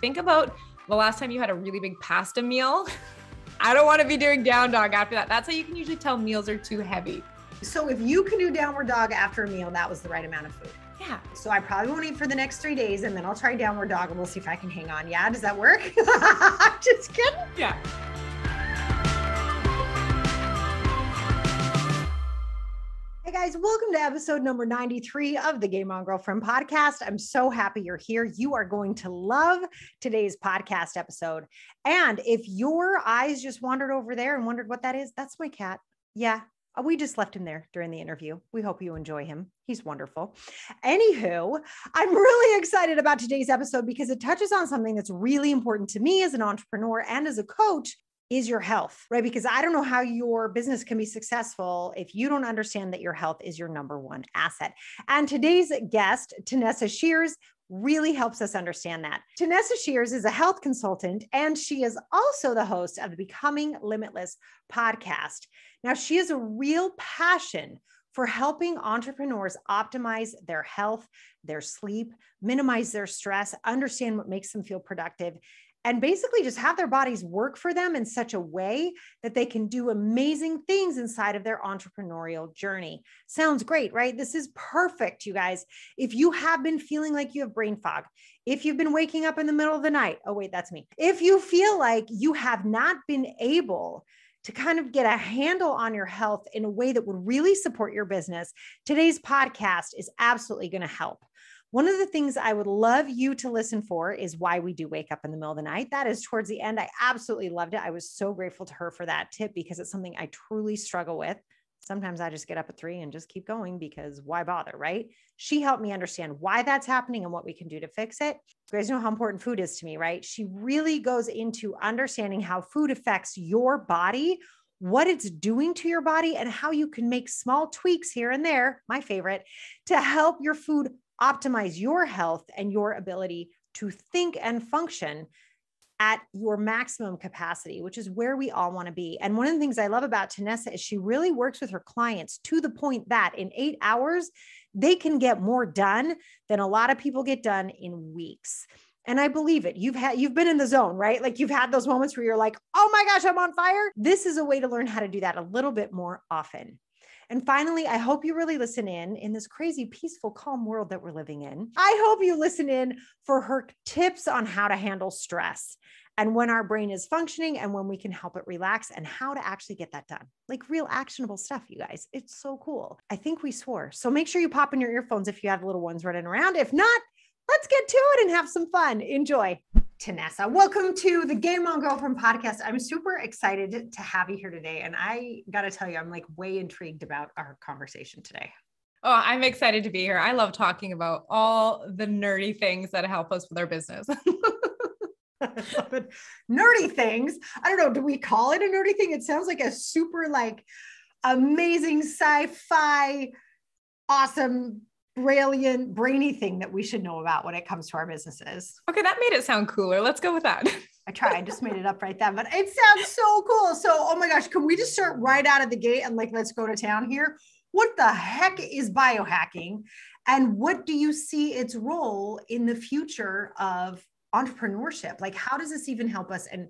think about the last time you had a really big pasta meal. I don't want to be doing down dog after that. That's how you can usually tell meals are too heavy. So if you can do downward dog after a meal, that was the right amount of food. Yeah. So I probably won't eat for the next three days and then I'll try downward dog and we'll see if I can hang on. Yeah. Does that work? Just kidding. Yeah. Hey guys, welcome to episode number 93 of the Game On Girlfriend podcast. I'm so happy you're here. You are going to love today's podcast episode. And if your eyes just wandered over there and wondered what that is, that's my cat. Yeah, uh, we just left him there during the interview. We hope you enjoy him. He's wonderful. Anywho, I'm really excited about today's episode because it touches on something that's really important to me as an entrepreneur and as a coach is your health, right? Because I don't know how your business can be successful if you don't understand that your health is your number one asset. And today's guest, Tanessa Shears, really helps us understand that. Tanessa Shears is a health consultant, and she is also the host of the Becoming Limitless podcast. Now, she has a real passion for helping entrepreneurs optimize their health, their sleep, minimize their stress, understand what makes them feel productive, and basically just have their bodies work for them in such a way that they can do amazing things inside of their entrepreneurial journey. Sounds great, right? This is perfect, you guys. If you have been feeling like you have brain fog, if you've been waking up in the middle of the night, oh, wait, that's me. If you feel like you have not been able to kind of get a handle on your health in a way that would really support your business, today's podcast is absolutely going to help. One of the things I would love you to listen for is why we do wake up in the middle of the night. That is towards the end. I absolutely loved it. I was so grateful to her for that tip because it's something I truly struggle with. Sometimes I just get up at three and just keep going because why bother, right? She helped me understand why that's happening and what we can do to fix it. You guys know how important food is to me, right? She really goes into understanding how food affects your body, what it's doing to your body, and how you can make small tweaks here and there, my favorite, to help your food optimize your health and your ability to think and function at your maximum capacity, which is where we all want to be. And one of the things I love about Tanessa is she really works with her clients to the point that in eight hours, they can get more done than a lot of people get done in weeks. And I believe it. You've had you've been in the zone, right? Like you've had those moments where you're like, "Oh my gosh, I'm on fire." This is a way to learn how to do that a little bit more often. And finally, I hope you really listen in in this crazy, peaceful, calm world that we're living in. I hope you listen in for her tips on how to handle stress and when our brain is functioning and when we can help it relax and how to actually get that done. Like real actionable stuff, you guys. It's so cool. I think we swore. So make sure you pop in your earphones if you have little ones running around. If not, let's get to it and have some fun. Enjoy. Tanessa, welcome to the Game On Girlfriend podcast. I'm super excited to have you here today. And I got to tell you, I'm like way intrigued about our conversation today. Oh, I'm excited to be here. I love talking about all the nerdy things that help us with our business. nerdy things. I don't know. Do we call it a nerdy thing? It sounds like a super like amazing sci-fi, awesome, brilliant, brainy thing that we should know about when it comes to our businesses. Okay, that made it sound cooler. Let's go with that. I tried. I just made it up right then, but it sounds so cool. So, oh my gosh, can we just start right out of the gate and like let's go to town here? What the heck is biohacking? And what do you see its role in the future of entrepreneurship? Like, how does this even help us? And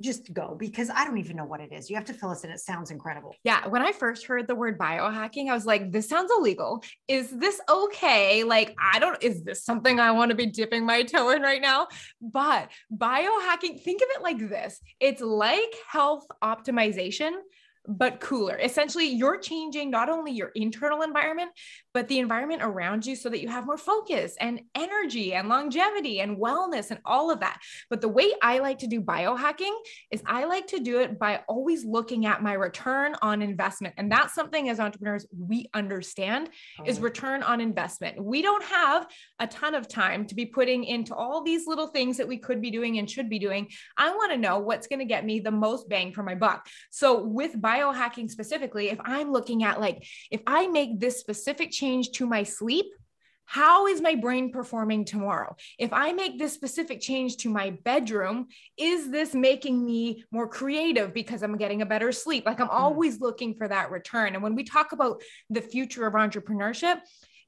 just go because I don't even know what it is. You have to fill us in. It sounds incredible. Yeah. When I first heard the word biohacking, I was like, this sounds illegal. Is this okay? Like, I don't, is this something I want to be dipping my toe in right now? But biohacking, think of it like this it's like health optimization, but cooler. Essentially, you're changing not only your internal environment, but the environment around you so that you have more focus and energy and longevity and wellness and all of that. But the way I like to do biohacking is I like to do it by always looking at my return on investment. And that's something as entrepreneurs we understand oh. is return on investment. We don't have a ton of time to be putting into all these little things that we could be doing and should be doing. I want to know what's going to get me the most bang for my buck. So with biohacking specifically, if I'm looking at like if I make this specific change to my sleep, how is my brain performing tomorrow? If I make this specific change to my bedroom, is this making me more creative because I'm getting a better sleep? Like I'm hmm. always looking for that return. And when we talk about the future of entrepreneurship,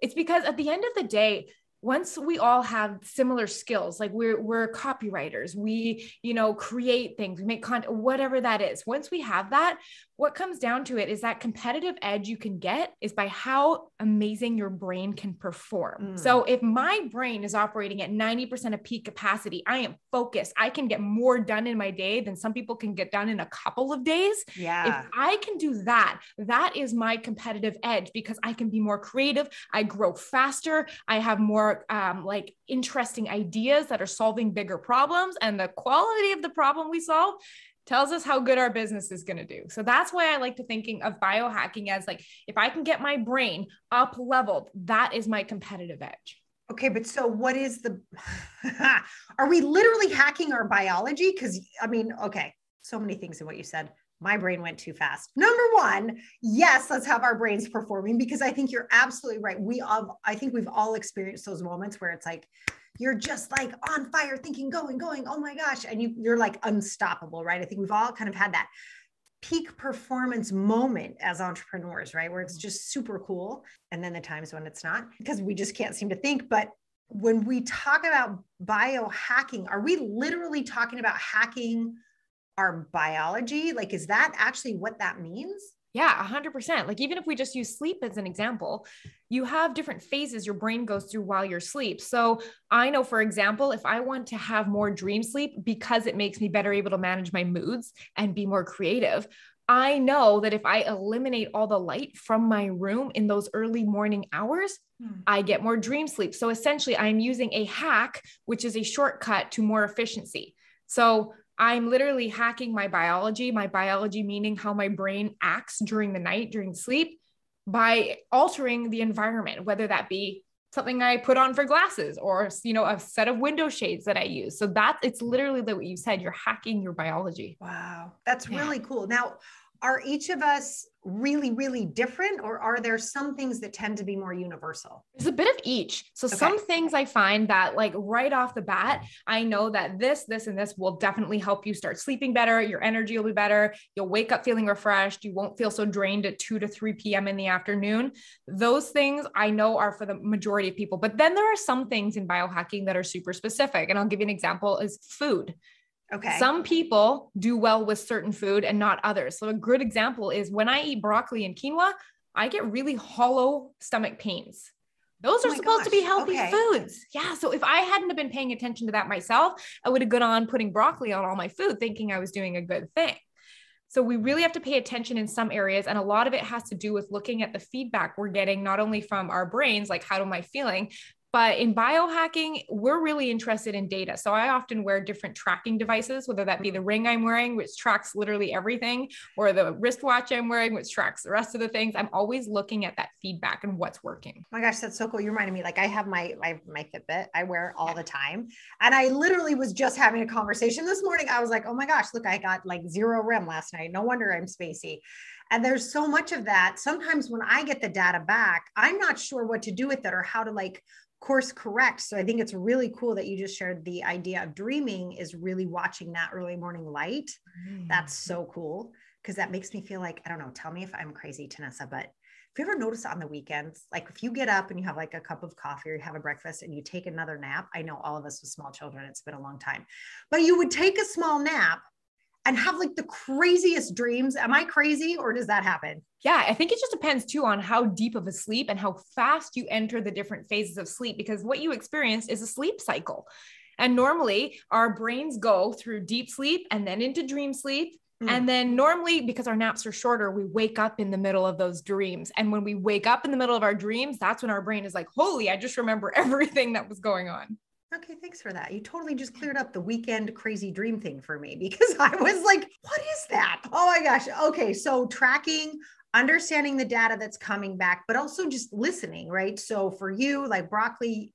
it's because at the end of the day, once we all have similar skills like we're we're copywriters we you know create things we make content whatever that is once we have that what comes down to it is that competitive edge you can get is by how amazing your brain can perform. Mm. So if my brain is operating at 90% of peak capacity, I am focused. I can get more done in my day than some people can get done in a couple of days. Yeah. If I can do that, that is my competitive edge because I can be more creative. I grow faster. I have more um, like interesting ideas that are solving bigger problems and the quality of the problem we solve tells us how good our business is going to do. So that's why I like to thinking of biohacking as like if I can get my brain up leveled, that is my competitive edge. Okay, but so what is the are we literally hacking our biology cuz I mean, okay, so many things in what you said. My brain went too fast. Number 1, yes, let's have our brains performing because I think you're absolutely right. We all I think we've all experienced those moments where it's like you're just like on fire thinking going going oh my gosh and you you're like unstoppable right? I think we've all kind of had that peak performance moment as entrepreneurs right? Where it's just super cool and then the times when it's not because we just can't seem to think. But when we talk about biohacking are we literally talking about hacking our biology? Like is that actually what that means yeah, 100%. Like, even if we just use sleep as an example, you have different phases your brain goes through while you're asleep. So, I know, for example, if I want to have more dream sleep because it makes me better able to manage my moods and be more creative, I know that if I eliminate all the light from my room in those early morning hours, hmm. I get more dream sleep. So, essentially, I'm using a hack, which is a shortcut to more efficiency. So, I'm literally hacking my biology, my biology meaning how my brain acts during the night, during sleep, by altering the environment, whether that be something I put on for glasses or you know a set of window shades that I use. So that it's literally like what you said, you're hacking your biology. Wow. That's yeah. really cool. Now, are each of us really really different or are there some things that tend to be more universal? There's a bit of each. So okay. some things i find that like right off the bat i know that this this and this will definitely help you start sleeping better. Your energy will be better. You'll wake up feeling refreshed. You won't feel so drained at 2 to 3 p.m in the afternoon. Those things i know are for the majority of people. But then there are some things in biohacking that are super specific. And i'll give you an example is food Okay. Some people do well with certain food and not others. So a good example is when I eat broccoli and quinoa, I get really hollow stomach pains. Those oh are supposed gosh. to be healthy okay. foods. Yeah. So if I hadn't have been paying attention to that myself, I would have gone on putting broccoli on all my food thinking I was doing a good thing. So we really have to pay attention in some areas. And a lot of it has to do with looking at the feedback we're getting, not only from our brains, like how am I feeling, but in biohacking, we're really interested in data. So I often wear different tracking devices, whether that be the mm-hmm. ring I'm wearing, which tracks literally everything, or the wristwatch I'm wearing, which tracks the rest of the things. I'm always looking at that feedback and what's working. Oh my gosh, that's so cool. You reminded me, like I have my my, my Fitbit, I wear all the time. And I literally was just having a conversation this morning. I was like, oh my gosh, look, I got like zero REM last night. No wonder I'm spacey. And there's so much of that. Sometimes when I get the data back, I'm not sure what to do with it or how to like course correct. So I think it's really cool that you just shared the idea of dreaming is really watching that early morning light. Mm. That's so cool because that makes me feel like, I don't know, tell me if I'm crazy, Tanessa, but if you ever notice on the weekends, like if you get up and you have like a cup of coffee or you have a breakfast and you take another nap, I know all of us with small children, it's been a long time, but you would take a small nap and have like the craziest dreams. Am I crazy or does that happen? Yeah, I think it just depends too on how deep of a sleep and how fast you enter the different phases of sleep because what you experience is a sleep cycle. And normally our brains go through deep sleep and then into dream sleep. Mm. And then normally, because our naps are shorter, we wake up in the middle of those dreams. And when we wake up in the middle of our dreams, that's when our brain is like, holy, I just remember everything that was going on. Okay, thanks for that. You totally just cleared up the weekend crazy dream thing for me because I was like, what is that? Oh my gosh. Okay, so tracking, understanding the data that's coming back, but also just listening, right? So for you, like broccoli,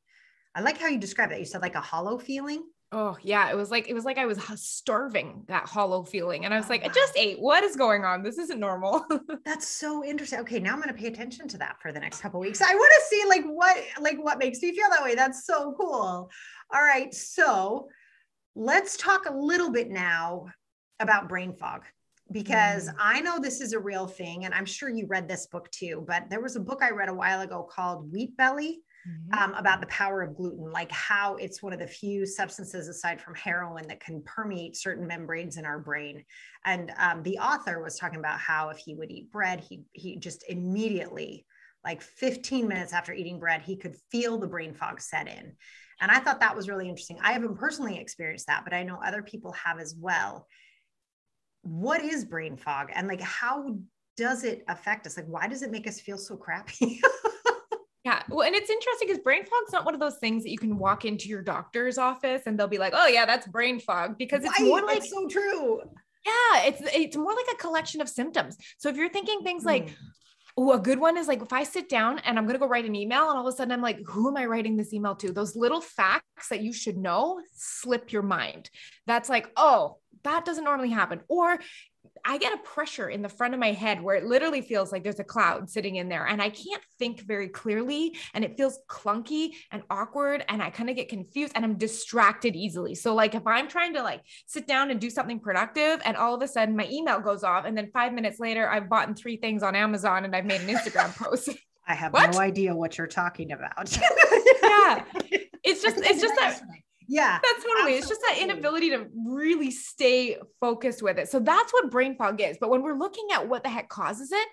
I like how you describe that. You said like a hollow feeling. Oh yeah, it was like it was like I was starving that hollow feeling, and I was oh, like. I just ate. What is going on? This isn't normal. That's so interesting. Okay, now I'm going to pay attention to that for the next couple weeks. I want to see like what like what makes me feel that way. That's so cool. All right, so let's talk a little bit now about brain fog because mm. I know this is a real thing, and I'm sure you read this book too. But there was a book I read a while ago called Wheat Belly mm-hmm. um, about the power of gluten, like how it's one of the few substances aside from heroin that can permeate certain membranes in our brain. And um, the author was talking about how if he would eat bread, he he just immediately, like 15 minutes after eating bread, he could feel the brain fog set in. And I thought that was really interesting. I haven't personally experienced that, but I know other people have as well. What is brain fog and like how does it affect us? Like, why does it make us feel so crappy? Yeah. Well, and it's interesting because brain fog's not one of those things that you can walk into your doctor's office and they'll be like, oh yeah, that's brain fog because it's right. more like it's so true. Yeah, it's it's more like a collection of symptoms. So if you're thinking things mm. Oh, a good one is like if I sit down and I'm gonna go write an email and all of a sudden I'm like, who am I writing this email to? Those little facts that you should know slip your mind. That's like, oh, that doesn't normally happen. Or I get a pressure in the front of my head where it literally feels like there's a cloud sitting in there and I can't think very clearly and it feels clunky and awkward and I kind of get confused and I'm distracted easily. So like if I'm trying to like sit down and do something productive and all of a sudden my email goes off and then 5 minutes later I've bought three things on Amazon and I've made an Instagram post. I have what? no idea what you're talking about. yeah. It's just it's just that yeah. That's totally. Absolutely. It's just that inability to really stay focused with it. So that's what brain fog is. But when we're looking at what the heck causes it,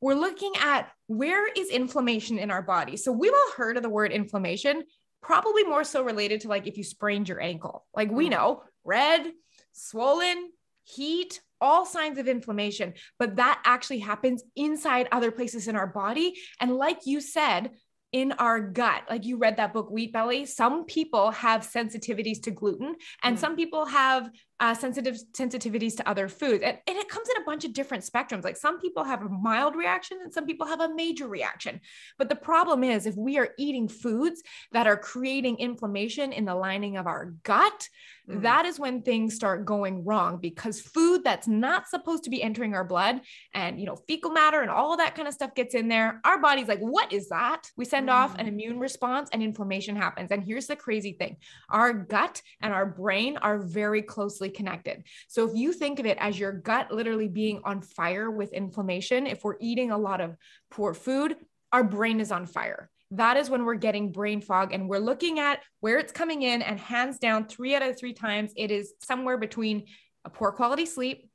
we're looking at where is inflammation in our body. So we've all heard of the word inflammation, probably more so related to like if you sprained your ankle. Like we mm. know red, swollen, heat, all signs of inflammation, but that actually happens inside other places in our body. And like you said, in our gut. Like you read that book, Wheat Belly. Some people have sensitivities to gluten, and mm. some people have uh, sensitive sensitivities to other foods. And, and it comes in a bunch of different spectrums. Like some people have a mild reaction, and some people have a major reaction. But the problem is, if we are eating foods that are creating inflammation in the lining of our gut, Mm-hmm. That is when things start going wrong because food that's not supposed to be entering our blood and, you know, fecal matter and all that kind of stuff gets in there. Our body's like, what is that? We send mm-hmm. off an mm. immune response and inflammation happens. And here's the crazy thing our gut and our brain are very closely connected. So if you think of it as your gut literally being on fire with inflammation, if we're eating a lot of poor food, our brain is on fire that is when we're getting brain fog and we're looking at where it's coming in. And hands down, three out of three times, it is somewhere between a poor quality sleep,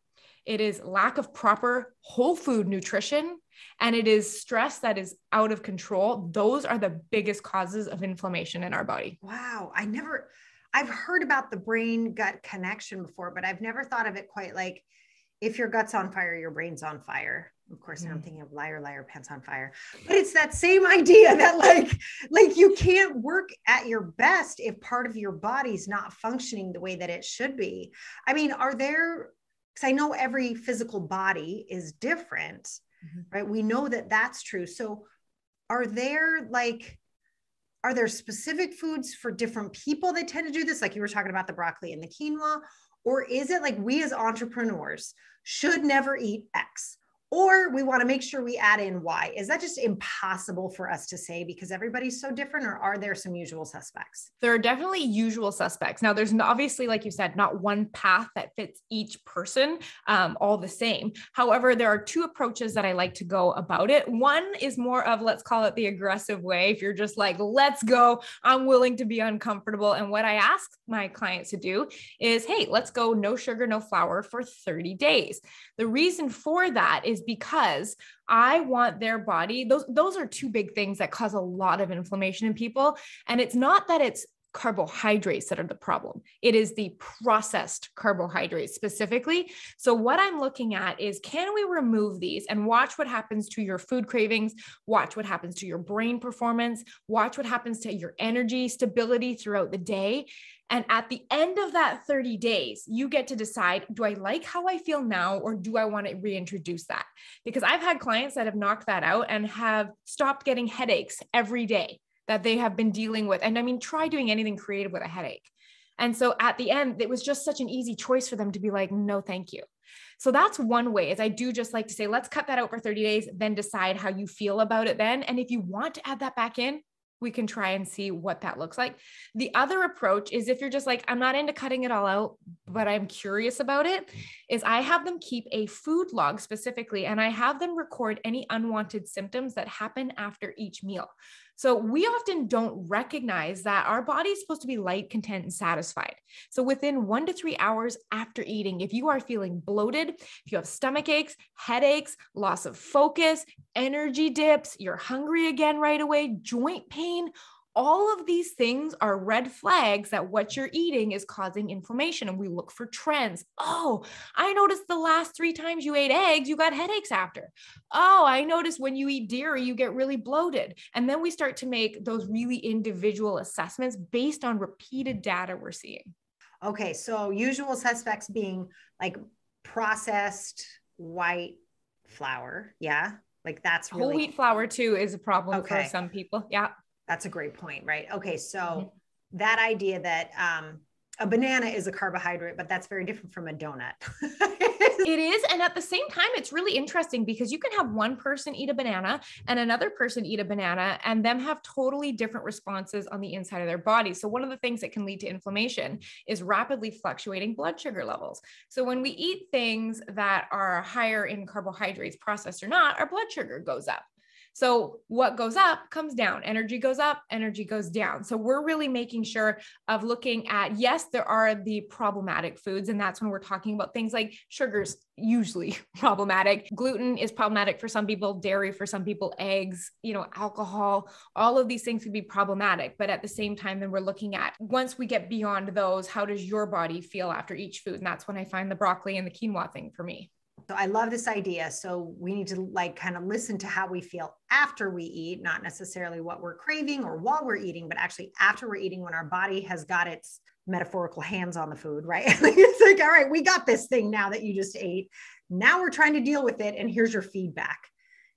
it is lack of proper whole food nutrition, and it is stress that is out of control. Those are the biggest causes of inflammation in our body. Wow. I never, I've heard about the brain gut connection before, but I've never thought of it quite like if your gut's on fire, your brain's on fire. Of course, mm. I'm thinking of liar, liar, pants on fire. But it's that same idea that like, like you can't work at your best if part of your body's not functioning the way that it should be. I mean, are there? Because I know every physical body is different, mm-hmm. right? We know that that's true. So, are there like are there specific foods for different people that tend to do this like you were talking about the broccoli and the quinoa or is it like we as entrepreneurs should never eat X? Or we want to make sure we add in why. Is that just impossible for us to say because everybody's so different, or are there some usual suspects? There are definitely usual suspects. Now, there's obviously, like you said, not one path that fits each person um, all the same. However, there are two approaches that I like to go about it. One is more of, let's call it the aggressive way. If you're just like, let's go, I'm willing to be uncomfortable. And what I ask my clients to do is, hey, let's go no sugar, no flour for 30 days. The reason for that is because I want their body. Those those are two big things that cause a lot of inflammation in people and it's not that it's carbohydrates that are the problem. It is the processed carbohydrates specifically. So, what I'm looking at is can we remove these and watch what happens to your food cravings, watch what happens to your brain performance, watch what happens to your energy stability throughout the day. And at the end of that 30 days, you get to decide do I like how I feel now or do I want to reintroduce that? Because I've had clients that have knocked that out and have stopped getting headaches every day that they have been dealing with. And I mean, try doing anything creative with a headache. And so at the end, it was just such an easy choice for them to be like, no, thank you. So that's one way is I do just like to say, let's cut that out for 30 days, then decide how you feel about it then. And if you want to add that back in, we can try and see what that looks like. The other approach is if you're just like, I'm not into cutting it all out, but I'm curious about it, is I have them keep a food log specifically, and I have them record any unwanted symptoms that happen after each meal. So we often don't recognize that our body is supposed to be light, content, and satisfied. So within one to three hours after eating, if you are feeling bloated, if you have stomach aches, headaches, loss of focus, energy dips, you're hungry again right away, joint pain, all of these things are red flags that what you're eating is causing inflammation and we look for trends. Oh, I noticed the last 3 times you ate eggs, you got headaches after. Oh, I noticed when you eat dairy, you get really bloated. And then we start to make those really individual assessments based on repeated data we're seeing. Okay, so usual suspects being like processed white flour, yeah? Like that's really whole wheat flour too is a problem okay. for some people. Yeah. That's a great point, right? Okay, so mm-hmm. that idea that um, a banana is a carbohydrate, but that's very different from a donut. it is. And at the same time, it's really interesting because you can have one person eat a banana and another person eat a banana and them have totally different responses on the inside of their body. So, one of the things that can lead to inflammation is rapidly fluctuating blood sugar levels. So, when we eat things that are higher in carbohydrates, processed or not, our blood sugar goes up. So what goes up comes down, energy goes up, energy goes down. So we're really making sure of looking at, yes, there are the problematic foods. And that's when we're talking about things like sugars, usually problematic. Gluten is problematic for some people, dairy for some people, eggs, you know, alcohol, all of these things could be problematic. But at the same time, then we're looking at once we get beyond those, how does your body feel after each food? And that's when I find the broccoli and the quinoa thing for me. So I love this idea. So we need to like kind of listen to how we feel after we eat, not necessarily what we're craving or while we're eating, but actually after we're eating when our body has got its metaphorical hands on the food, right? it's like, all right, we got this thing now that you just ate. Now we're trying to deal with it. And here's your feedback.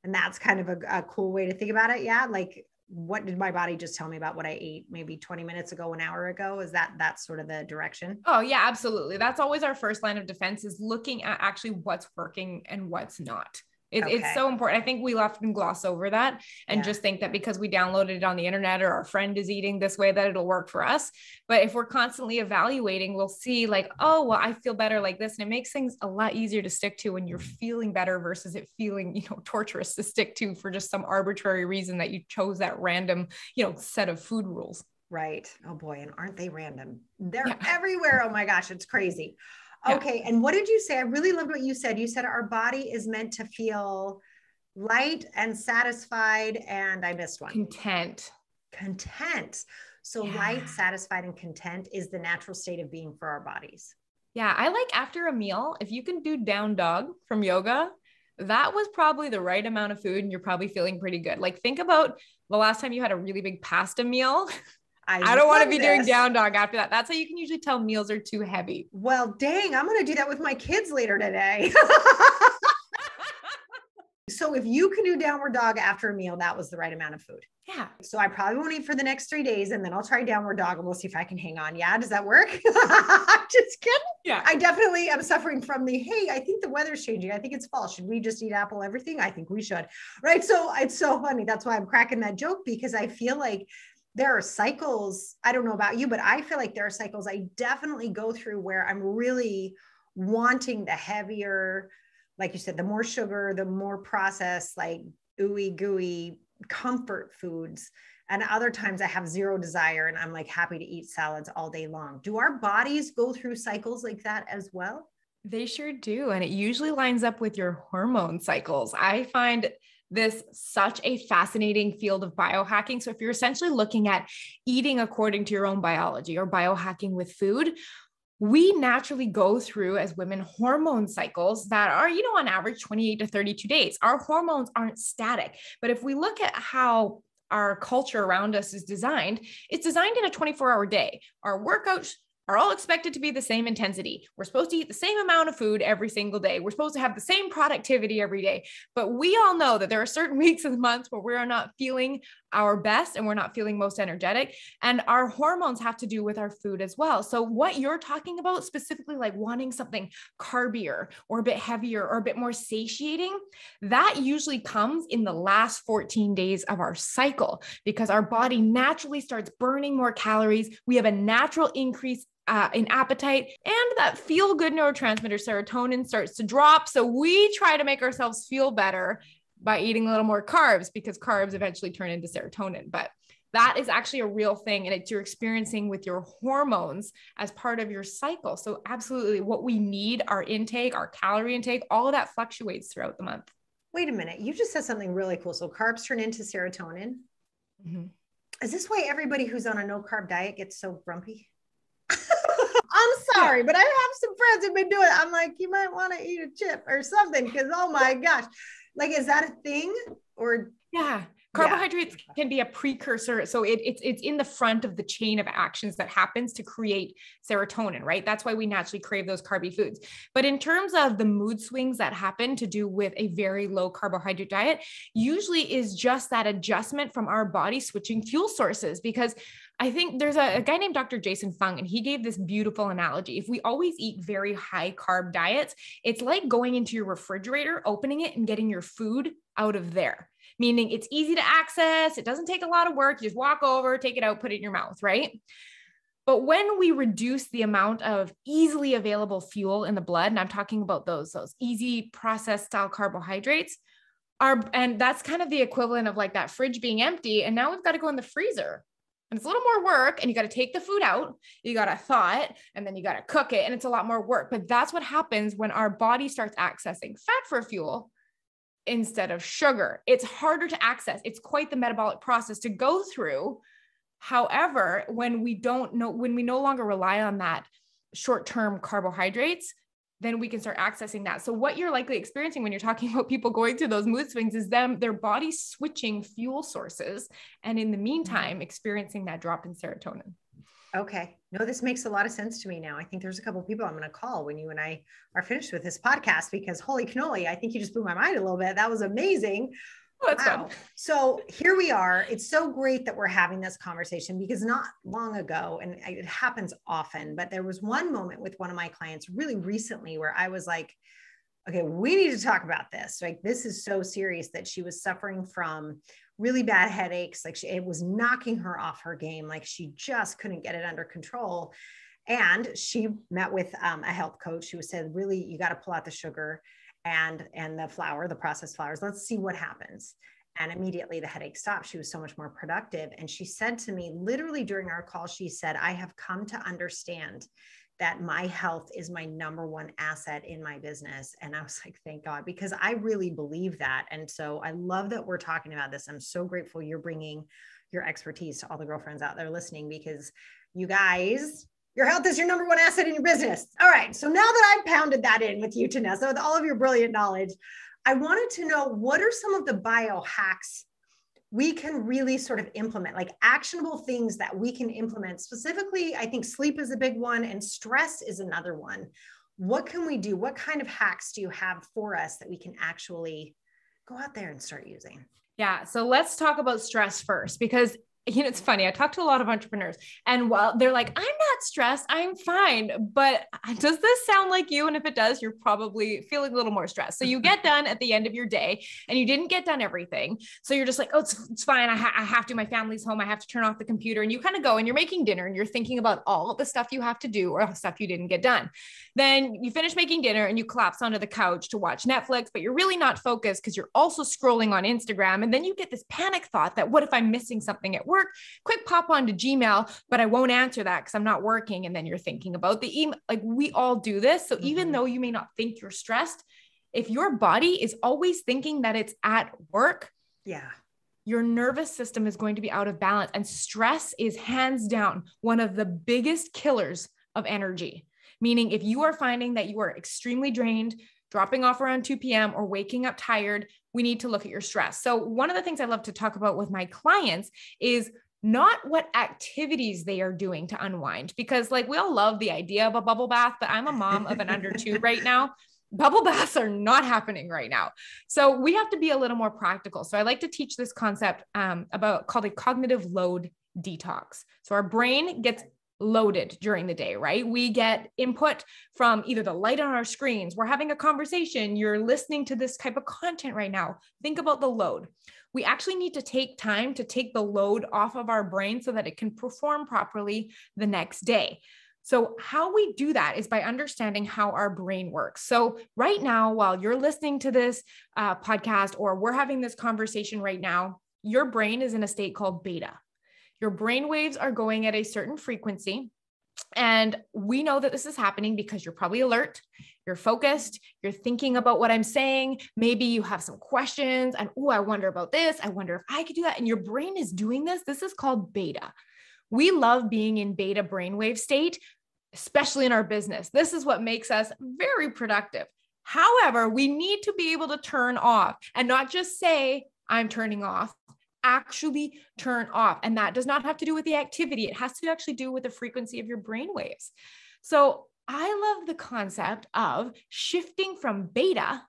And that's kind of a, a cool way to think about it. Yeah. Like what did my body just tell me about what I ate maybe 20 minutes ago, an hour ago? Is that that's sort of the direction? Oh, yeah, absolutely. That's always our first line of defense is looking at actually what's working and what's not. It, okay. It's so important. I think we often gloss over that and yeah. just think that because we downloaded it on the internet or our friend is eating this way, that it'll work for us. But if we're constantly evaluating, we'll see like, oh, well, I feel better like this. And it makes things a lot easier to stick to when you're mm-hmm. feeling better versus it feeling, you know, torturous to stick to for just some arbitrary reason that you chose that random, you know, set of food rules. Right. Oh boy. And aren't they random? They're yeah. everywhere. Oh my gosh, it's crazy. Okay. And what did you say? I really loved what you said. You said our body is meant to feel light and satisfied. And I missed one content. Content. So, yeah. light, satisfied, and content is the natural state of being for our bodies. Yeah. I like after a meal, if you can do down dog from yoga, that was probably the right amount of food and you're probably feeling pretty good. Like, think about the last time you had a really big pasta meal. I, I don't want to be this. doing down dog after that. That's how you can usually tell meals are too heavy. Well, dang, I'm going to do that with my kids later today. so if you can do downward dog after a meal, that was the right amount of food. Yeah. So I probably won't eat for the next three days and then I'll try downward dog and we'll see if I can hang on. Yeah. Does that work? just kidding. Yeah. I definitely am suffering from the, hey, I think the weather's changing. I think it's fall. Should we just eat apple everything? I think we should. Right. So it's so funny. That's why I'm cracking that joke because I feel like there are cycles. I don't know about you, but I feel like there are cycles I definitely go through where I'm really wanting the heavier, like you said, the more sugar, the more processed, like ooey gooey comfort foods. And other times I have zero desire and I'm like happy to eat salads all day long. Do our bodies go through cycles like that as well? They sure do. And it usually lines up with your hormone cycles. I find this such a fascinating field of biohacking. So, if you're essentially looking at eating according to your own biology or biohacking with food, we naturally go through as women hormone cycles that are, you know, on average 28 to 32 days. Our hormones aren't static. But if we look at how our culture around us is designed, it's designed in a 24 hour day. Our workouts are all expected to be the same intensity. We're supposed to eat the same amount of food every single day. We're supposed to have the same productivity every day. But we all know that there are certain weeks and months where we are not feeling our best and we're not feeling most energetic. And our hormones have to do with our food as well. So, what you're talking about, specifically like wanting something carbier or a bit heavier or a bit more satiating, that usually comes in the last 14 days of our cycle because our body naturally starts burning more calories. We have a natural increase uh, in appetite, and that feel good neurotransmitter serotonin starts to drop. So we try to make ourselves feel better by eating a little more carbs because carbs eventually turn into serotonin. But that is actually a real thing and it's you're experiencing with your hormones as part of your cycle so absolutely what we need our intake our calorie intake all of that fluctuates throughout the month wait a minute you just said something really cool so carbs turn into serotonin mm-hmm. is this why everybody who's on a no carb diet gets so grumpy I'm sorry, but I have some friends who've been doing it. I'm like, you might want to eat a chip or something because oh my gosh. Like, is that a thing? Or yeah, carbohydrates yeah. can be a precursor so it, it's it's in the front of the chain of actions that happens to create serotonin right that's why we naturally crave those carby foods but in terms of the mood swings that happen to do with a very low carbohydrate diet usually is just that adjustment from our body switching fuel sources because I think there's a, a, guy named Dr. Jason Fung, and he gave this beautiful analogy. If we always eat very high carb diets, it's like going into your refrigerator, opening it, and getting your food out of there meaning it's easy to access. It doesn't take a lot of work. You just walk over, take it out, put it in your mouth, right? But when we reduce the amount of easily available fuel in the blood, and I'm talking about those, those easy processed style carbohydrates, are and that's kind of the equivalent of like that fridge being empty. And now we've got to go in the freezer. And it's a little more work, and you got to take the food out, you got to thaw it, and then you got to cook it. And it's a lot more work. But that's what happens when our body starts accessing fat for fuel instead of sugar. It's harder to access. It's quite the metabolic process to go through. However, when we don't know, when we no longer rely on that short term carbohydrates, then we can start accessing that. So, what you're likely experiencing when you're talking about people going through those mood swings is them, their body switching fuel sources, and in the mm-hmm. meantime, experiencing that drop in serotonin. Okay. No, this makes a lot of sense to me now. I think there's a couple people I'm going to call when you and I are finished with this podcast because holy cannoli, I think you just blew my mind a little bit. That was amazing. Oh, wow. Fun. So here we are. It's so great that we're having this conversation because not long ago, and it happens often, but there was one moment with one of my clients really recently where I was like, okay, we need to talk about this. Like, this is so serious that she was suffering from really bad headaches. Like she, it was knocking her off her game. Like she just couldn't get it under control. And she met with um, a health coach who said, really, you got to pull out the sugar and and the flour, the processed flours. Let's see what happens. And immediately the headache stopped. She was so much more productive. And she said to me, literally during our call, she said, I have come to understand that my health is my number one asset in my business. And I was like, thank God, because I really believe that. And so I love that we're talking about this. I'm so grateful you're bringing your expertise to all the girlfriends out there listening because you guys, your health is your number one asset in your business. All right. So now that I've pounded that in with you, Tanessa, with all of your brilliant knowledge, I wanted to know what are some of the biohacks we can really sort of implement like actionable things that we can implement. Specifically i think sleep is a big one and stress is another one. What can we do? What kind of hacks do you have for us that we can actually go out there and start using? Yeah so let's talk about stress first because you know, it's funny. I talk to a lot of entrepreneurs, and while they're like, I'm not stressed, I'm fine. But does this sound like you? And if it does, you're probably feeling a little more stressed. So you get done at the end of your day and you didn't get done everything. So you're just like, oh, it's, it's fine. I, ha- I have to, my family's home. I have to turn off the computer. And you kind of go and you're making dinner and you're thinking about all the stuff you have to do or stuff you didn't get done. Then you finish making dinner and you collapse onto the couch to watch Netflix, but you're really not focused because you're also scrolling on Instagram. And then you get this panic thought that what if I'm missing something at work? Work, quick pop onto Gmail, but I won't answer that because I'm not working. And then you're thinking about the email. Like we all do this. So mm-hmm. even though you may not think you're stressed, if your body is always thinking that it's at work, yeah, your nervous system is going to be out of balance. And stress is hands down one of the biggest killers of energy. Meaning, if you are finding that you are extremely drained, dropping off around 2 p.m., or waking up tired, we need to look at your stress. So, one of the things I love to talk about with my clients is not what activities they are doing to unwind, because like we all love the idea of a bubble bath, but I'm a mom of an under two right now. Bubble baths are not happening right now. So we have to be a little more practical. So I like to teach this concept um, about called a cognitive load detox. So our brain gets loaded during the day, right? We get input from either the light on our screens, we're having a conversation, you're listening to this type of content right now. Think about the load. We actually need to take time to take the load off of our brain so that it can perform properly the next day. So, how we do that is by understanding how our brain works. So, right now, while you're listening to this uh, podcast or we're having this conversation right now, your brain is in a state called beta. Your brain waves are going at a certain frequency. And we know that this is happening because you're probably alert, you're focused, you're thinking about what I'm saying. Maybe you have some questions and, oh, I wonder about this. I wonder if I could do that. And your brain is doing this. This is called beta. We love being in beta brainwave state especially in our business. This is what makes us very productive. However, we need to be able to turn off and not just say, I'm turning off, actually turn off. And that does not have to do with the activity, it has to actually do with the frequency of your brain waves. So I love the concept of shifting from beta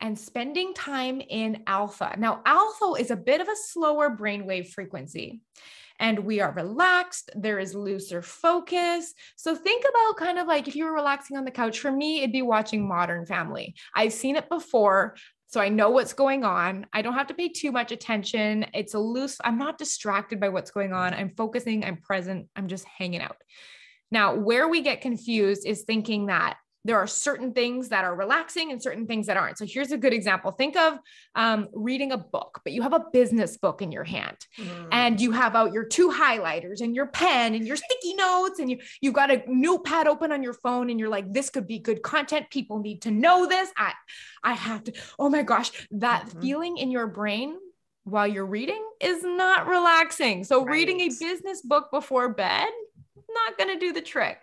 and spending time in alpha. Now, alpha is a bit of a slower brainwave frequency and we are relaxed. There is looser focus. So think about kind of like if you were relaxing on the couch, for me, it'd be watching Modern Family. I've seen it before. So I know what's going on. I don't have to pay too much attention. It's a loose, I'm not distracted by what's going on. I'm focusing, I'm present, I'm just hanging out. Now, where we get confused is thinking that there are certain things that are relaxing and certain things that aren't. So here's a good example. Think of um, reading a book, but you have a business book in your hand, mm. and you have out your two highlighters and your pen and your sticky notes, and you you got a notepad open on your phone, and you're like, this could be good content. People need to know this. I I have to. Oh my gosh, that mm-hmm. feeling in your brain while you're reading is not relaxing. So right. reading a business book before bed not going to do the trick.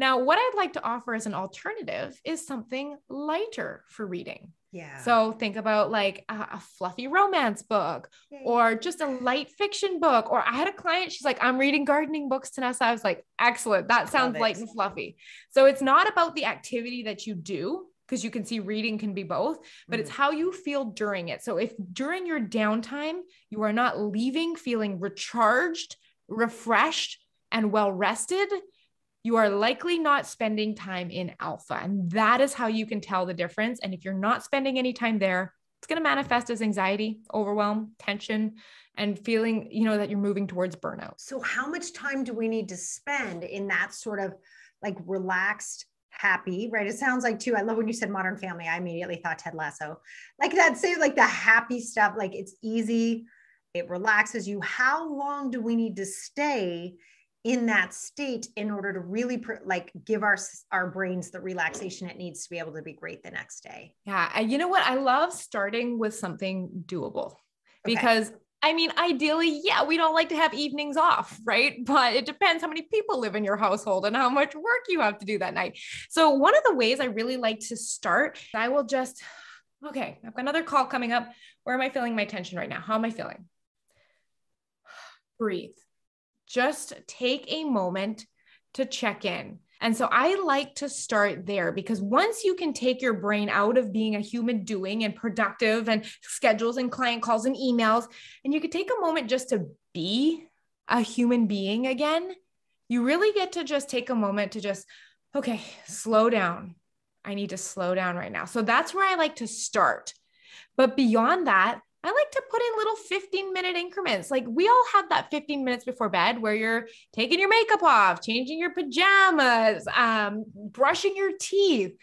Now, what I'd like to offer as an alternative is something lighter for reading. Yeah. So think about like a, a fluffy romance book Yay. or just a light fiction book. Or I had a client, she's like, I'm reading gardening books. So I was like, excellent. That sounds light and fluffy. So it's not about the activity that you do, because you can see reading can be both, but mm. it's how you feel during it. So if during your downtime, you are not leaving feeling recharged, refreshed, and well rested, you are likely not spending time in alpha. And that is how you can tell the difference. And if you're not spending any time there, it's going to manifest as anxiety, overwhelm, tension, and feeling, you know, that you're moving towards burnout. So, how much time do we need to spend in that sort of like relaxed, happy, right? It sounds like too. I love when you said modern family. I immediately thought Ted Lasso. Like that, say like the happy stuff, like it's easy, it relaxes you. How long do we need to stay in that state in order to really pr- like give our our brains the relaxation it needs to be able to be great the next day yeah you know what i love starting with something doable because. I mean, ideally, yeah, we don't like to have evenings off, right? But it depends how many people live in your household and how much work you have to do that night. So, one of the ways I really like to start, I will just, okay, I've got another call coming up. Where am I feeling my tension right now? How am I feeling? Breathe just take a moment to check in. And so I like to start there because once you can take your brain out of being a human doing and productive and schedules and client calls and emails, and you could take a moment just to be a human being again, you really get to just take a moment to just, okay, slow down. I need to slow down right now. So that's where I like to start. But beyond that, I like to put in little 15 minute increments. Like we all have that 15 minutes before bed where you're taking your makeup off, changing your pajamas, um, brushing your teeth.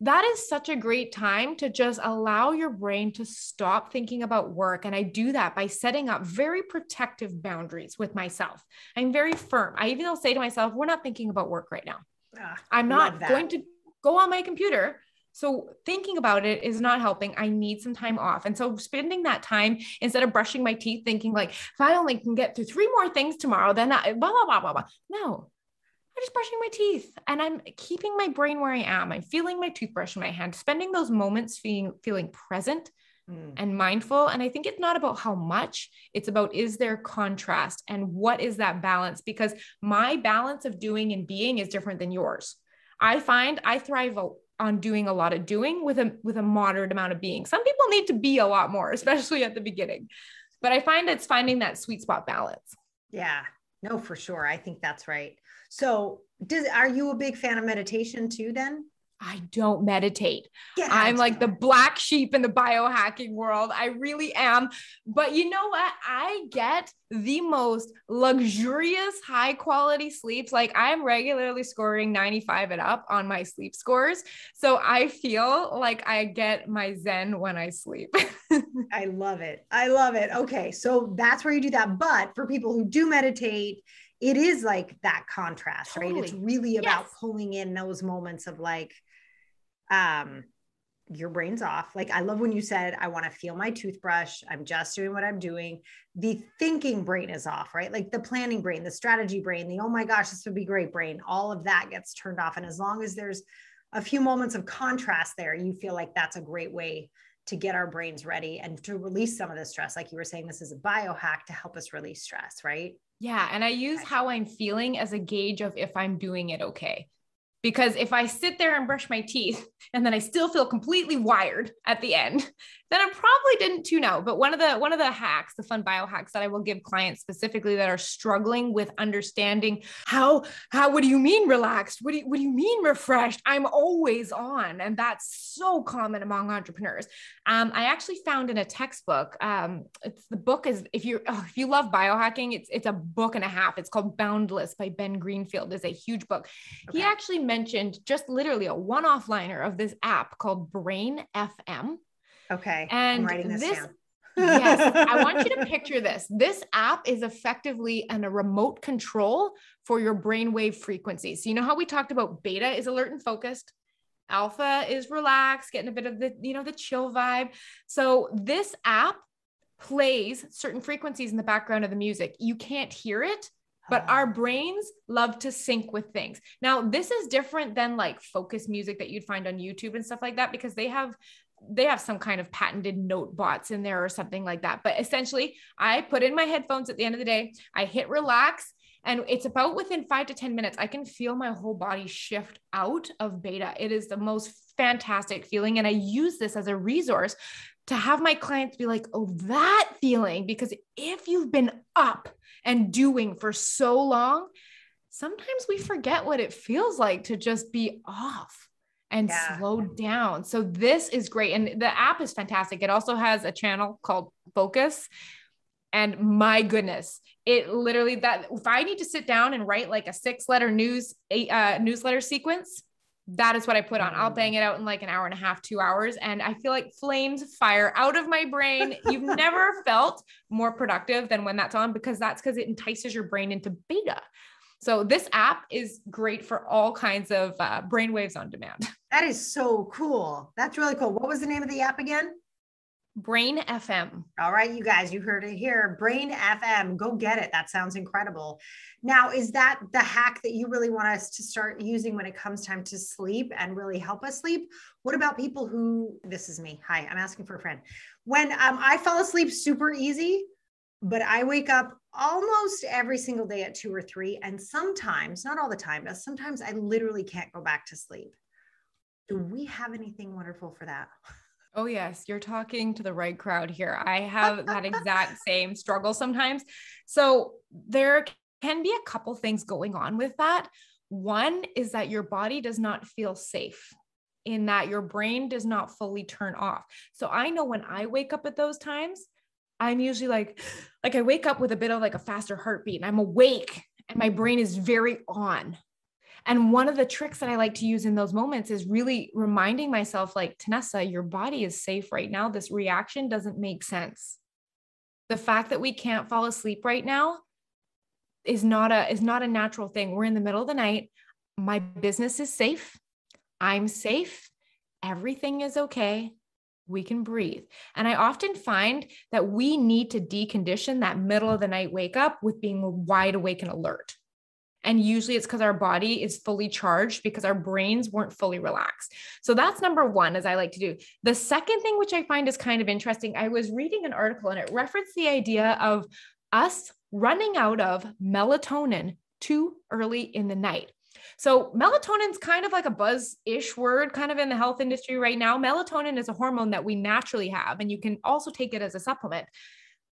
That is such a great time to just allow your brain to stop thinking about work. And I do that by setting up very protective boundaries with myself. I'm very firm. I even will say to myself, we're not thinking about work right now. Ah, I'm not going to go on my computer so thinking about it is not helping. I need some time off. And so spending that time instead of brushing my teeth, thinking like, if I only can get through three more things tomorrow, then I blah, blah, blah, blah, blah. No, I'm just brushing my teeth and I'm keeping my brain where I am. I'm feeling my toothbrush in my hand, spending those moments feeling, feeling present mm. and mindful. And I think it's not about how much, it's about is there contrast and what is that balance? Because my balance of doing and being is different than yours. I find I thrive on doing a lot of doing with a with a moderate amount of being. Some people need to be a lot more, especially at the beginning. But I find it's finding that sweet spot balance. Yeah. No, for sure. I think that's right. So, does are you a big fan of meditation too then? I don't meditate. I'm like the black sheep in the biohacking world. I really am. But you know what? I get the most luxurious, high quality sleeps. Like I'm regularly scoring 95 and up on my sleep scores. So I feel like I get my Zen when I sleep. I love it. I love it. Okay. So that's where you do that. But for people who do meditate, it is like that contrast, totally. right? It's really about yes. pulling in those moments of like, um, your brain's off. Like I love when you said, I want to feel my toothbrush. I'm just doing what I'm doing. The thinking brain is off, right? Like the planning brain, the strategy brain, the oh my gosh, this would be great brain. All of that gets turned off. And as long as there's a few moments of contrast there, you feel like that's a great way to get our brains ready and to release some of the stress. Like you were saying, this is a biohack to help us release stress, right? Yeah. And I use how I'm feeling as a gauge of if I'm doing it okay. Because if I sit there and brush my teeth and then I still feel completely wired at the end, then I probably didn't tune out. But one of the one of the hacks, the fun biohacks that I will give clients specifically that are struggling with understanding how how what do you mean relaxed? What do you, what do you mean refreshed? I'm always on, and that's so common among entrepreneurs. Um, I actually found in a textbook. Um, it's the book is if you oh, if you love biohacking, it's it's a book and a half. It's called Boundless by Ben Greenfield. It's a huge book. Okay. He actually mentioned just literally a one-off liner of this app called Brain FM. Okay. And I'm writing this, this down. yes, I want you to picture this. This app is effectively an, a remote control for your brainwave frequencies. So you know how we talked about beta is alert and focused, alpha is relaxed, getting a bit of the, you know, the chill vibe. So this app plays certain frequencies in the background of the music. You can't hear it, but ah. our brains love to sync with things. Now, this is different than like focus music that you'd find on YouTube and stuff like that because they have they have some kind of patented note bots in there or something like that. But essentially, I put in my headphones at the end of the day, I hit relax, and it's about within five to 10 minutes, I can feel my whole body shift out of beta. It is the most fantastic feeling. And I use this as a resource to have my clients be like, oh, that feeling. Because if you've been up and doing for so long, sometimes we forget what it feels like to just be off and yeah. slow down. So this is great. And the app is fantastic. It also has a channel called Focus. And my goodness, it literally that if I need to sit down and write like a six letter news uh, newsletter sequence, that is what I put on. I'll bang it out in like an hour and a half, two hours. And I feel like flames fire out of my brain. You've never felt more productive than when that's on because that's because it entices your brain into beta. So this app is great for all kinds of uh, brainwaves on demand. That is so cool. That's really cool. What was the name of the app again? Brain FM. All right, you guys, you heard it here. Brain FM. Go get it. That sounds incredible. Now, is that the hack that you really want us to start using when it comes time to sleep and really help us sleep? What about people who, this is me. Hi, I'm asking for a friend. When um, I fall asleep super easy, but I wake up almost every single day at two or three. And sometimes, not all the time, but sometimes I literally can't go back to sleep. Do we have anything wonderful for that? Oh, yes. You're talking to the right crowd here. I have that exact same struggle sometimes. So there can be a couple things going on with that. One is that your body does not feel safe in that your brain does not fully turn off. So I know when I wake up at those times, I'm usually like, like I wake up with a bit of like a faster heartbeat and I'm awake and my brain is very on. And one of the tricks that I like to use in those moments is really reminding myself, like, Tanessa, your body is safe right now. This reaction doesn't make sense. The fact that we can't fall asleep right now is not a is not a natural thing. We're in the middle of the night. My business is safe. I'm safe. Everything is okay we can breathe. And I often find that we need to decondition that middle of the night wake up with being wide awake and alert. And usually it's because our body is fully charged because our brains weren't fully relaxed. So that's number one, as I like to do. The second thing, which I find is kind of interesting, I was reading an article and it referenced the idea of us running out of melatonin too early in the night. So melatonin's kind of like a buzz-ish word kind of in the health industry right now. Melatonin is a hormone that we naturally have and you can also take it as a supplement.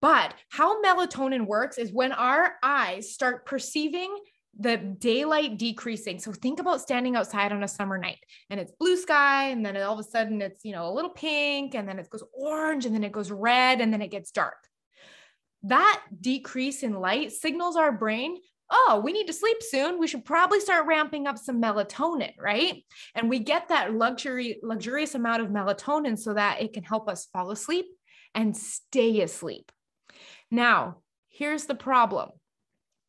But how melatonin works is when our eyes start perceiving the daylight decreasing. So think about standing outside on a summer night and it's blue sky and then all of a sudden it's, you know, a little pink and then it goes orange and then it goes red and then it gets dark. That decrease in light signals our brain, oh, we need to sleep soon. We should probably start ramping up some melatonin, right? And we get that luxury luxurious amount of melatonin so that it can help us fall asleep and stay asleep. Now, here's the problem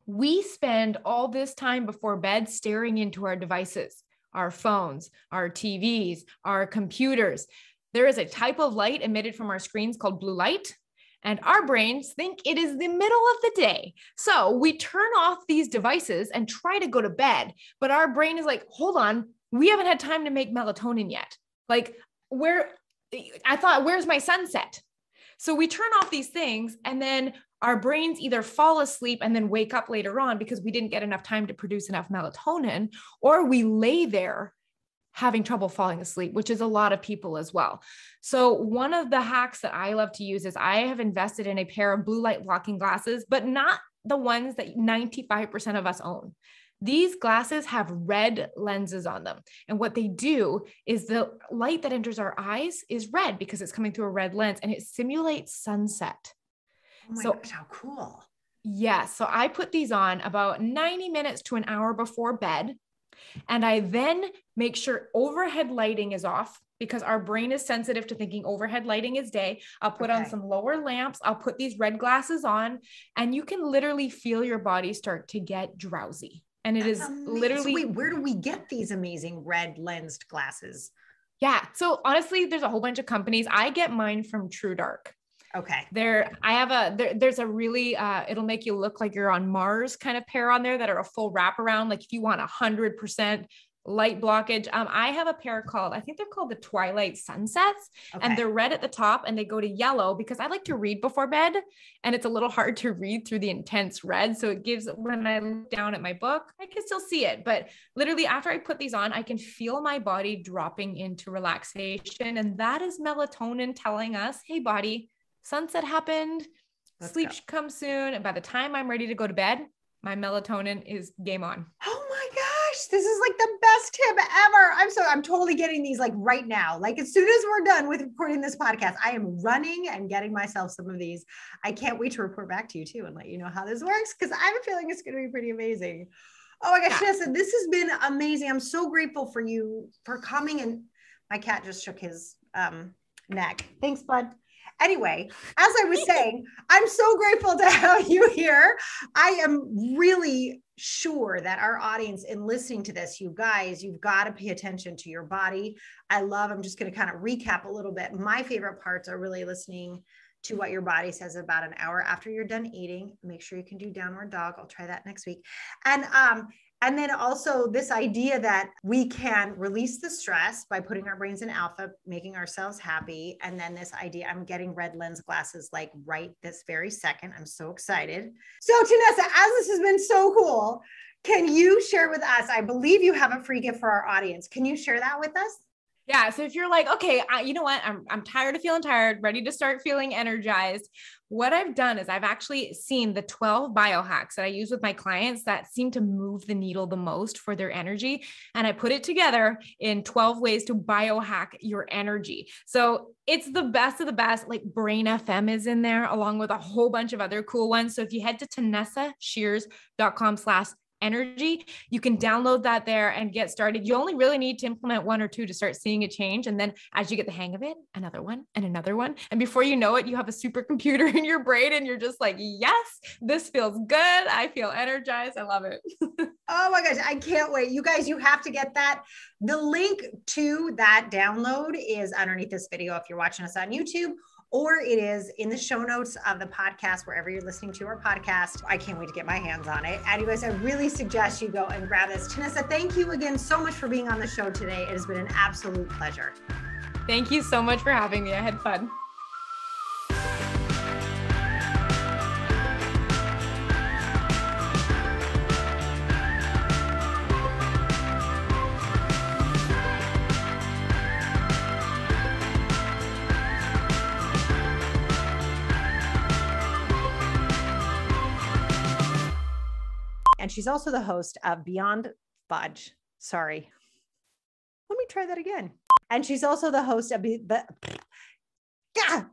we spend all this time before bed staring into our devices, our phones, our TVs, our computers. There is a type of light emitted from our screens called blue light. And our brains think it is the middle of the day. So we turn off these devices and try to go to bed. But our brain is like, hold on, we haven't had time to make melatonin yet. Like, where I thought, where's my sunset? So we turn off these things and then our brains either fall asleep and then wake up later on because we didn't get enough time to produce enough melatonin, or we lay there having trouble falling asleep, which is a lot of people as well. So, one of the hacks that I love to use is I have invested in a pair of blue light blocking glasses, but not the ones that 95% of us own. These glasses have red lenses on them. And what they do is the light that enters our eyes is red because it's coming through a red lens and it simulates sunset. Oh my so, gosh, how cool. Yeah. So I put these on about 90 minutes to an hour before bed. And I then make sure overhead lighting is off because our brain is sensitive to thinking overhead lighting is day. I'll put okay. on some lower lamps. I'll put these red glasses on, and you can literally feel your body start to get drowsy. And it That's is amazing. literally. Wait, where do we get these amazing red lensed glasses? Yeah. So honestly, there's a whole bunch of companies. I get mine from TrueDark. Okay. There, I have a there, there's a really uh, it'll make you look like you're on Mars kind of pair on there that are a full wraparound. Like if you want a hundred percent light blockage. Um, I have a pair called, I think they're called the Twilight Sunsets, okay. and they're red at the top and they go to yellow because I like to read before bed and it's a little hard to read through the intense red. So it gives, when I look down at my book, I can still see it. But literally, after I put these on, I can feel my body dropping into relaxation. And that is melatonin telling us, hey, body, sunset happened. Let's Sleep go. should come soon. And by the time I'm ready to go to bed, my melatonin is game on. Oh my gosh, this is like the best tip ever. I'm so I'm totally getting these like right now. Like as soon as we're done with recording this podcast, I am running and getting myself some of these. I can't wait to report back to you too and let you know how this works because I have a feeling it's going to be pretty amazing. Oh my gosh, yeah. this has been amazing. I'm so grateful for you for coming and my cat just shook his um, neck. Thanks, bud. Anyway, as I was saying, I'm so grateful to have you here. I am really sure that our audience in listening to this, you guys, you've got to pay attention to your body. I love, I'm just going to kind of recap a little bit. My favorite parts are really listening to what your body says about an hour after you're done eating. Make sure you can do downward dog. I'll try that next week. And um, and then also this idea that we can release the stress by putting our brains in alpha, making ourselves happy. And then this idea, I'm getting red lens glasses like right this very second. I'm so excited. So, Tanessa, as this has been so cool, can you share with us? I believe you have a free gift for our audience. Can you share that with us? Yeah. So if you're like, okay, I, you know what? I'm, I'm tired of feeling tired, ready to start feeling energized. What I've done is I've actually seen the 12 biohacks that I use with my clients that seem to move the needle the most for their energy. And I put it together in 12 ways to biohack your energy. So it's the best of the best. Like Brain FM is in there along with a whole bunch of other cool ones. So if you head to tanessashears.com slash energy. You can download that there and get started. You only really need to implement one or two to start seeing a change. And then as you get the hang of it, another one and another one. And before you know it, you have a supercomputer in your brain and you're just like, yes, this feels good. I feel energized. I love it. oh my gosh. I can't wait. You guys, you have to get that. The link to that download is underneath this video if you're watching us on YouTube or it is in the show notes of the podcast, wherever you're listening to our podcast. I can't wait to get my hands on it. Anyways, I really suggest you go and grab this. Tanessa, thank you again so much for being on the show today. It has been an absolute pleasure. Thank you so much for having me. I had fun. She's also the host of Beyond Fudge. Sorry. Let me try that again. And she's also the host of Merry Christmas.